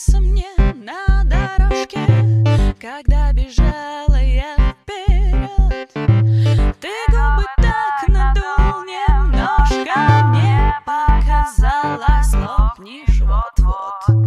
попался мне на дорожке, когда бежала я вперед. Ты губы так надул немножко, мне показалось, лопнешь вот-вот.